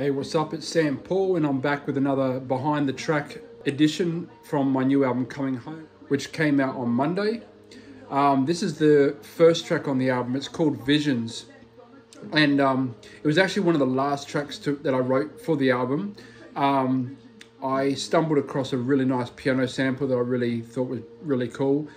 Hey, what's up? It's Sam Paul, and I'm back with another behind the track edition from my new album Coming Home, which came out on Monday. Um, this is the first track on the album. It's called Visions, and um, it was actually one of the last tracks to, that I wrote for the album. Um, I stumbled across a really nice piano sample that I really thought was really cool,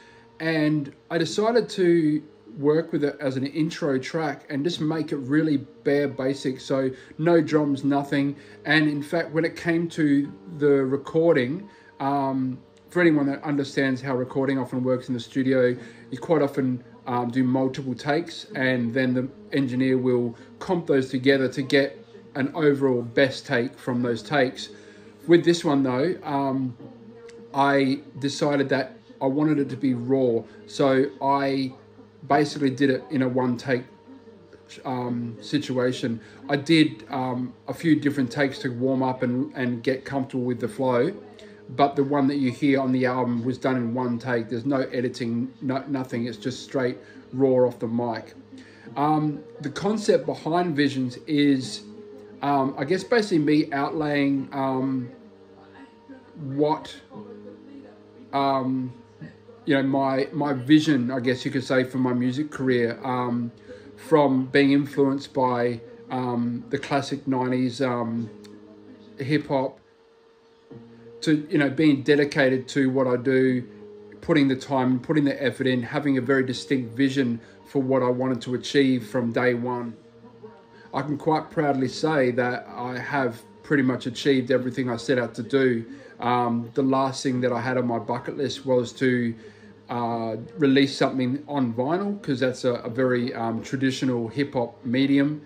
and I decided to work with it as an intro track and just make it really bare basic. So no drums nothing. And in fact when it came to the recording um, for anyone that understands how recording often works in the studio you quite often um, do multiple takes and then the engineer will comp those together to get an overall best take from those takes. With this one though um, i decided that i wanted it to be raw. So i basically did it in a one take um, situation. I did um, a few different takes to warm up and, and get comfortable with the flow, but the one that you hear on the album was done in one take. There's no editing, no, nothing. It's just straight raw off the mic. Um, the concept behind Visions is, um, I guess, basically me outlaying um, what um, you know my my vision, I guess you could say, for my music career, um, from being influenced by um, the classic '90s um, hip hop to you know being dedicated to what I do, putting the time, putting the effort in, having a very distinct vision for what I wanted to achieve from day one. I can quite proudly say that I have pretty much achieved everything I set out to do. Um, the last thing that I had on my bucket list was to uh, release something on vinyl because that's a, a very um, traditional hip hop medium.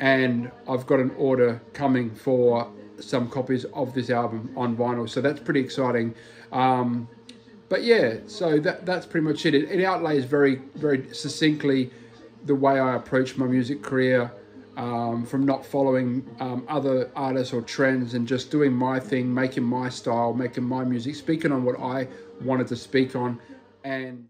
And I've got an order coming for some copies of this album on vinyl, so that's pretty exciting. Um, but yeah, so that that's pretty much it. It, it outlays very very succinctly the way I approach my music career. Um, from not following um, other artists or trends and just doing my thing, making my style, making my music, speaking on what I wanted to speak on, and